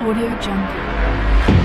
Audio Jungle.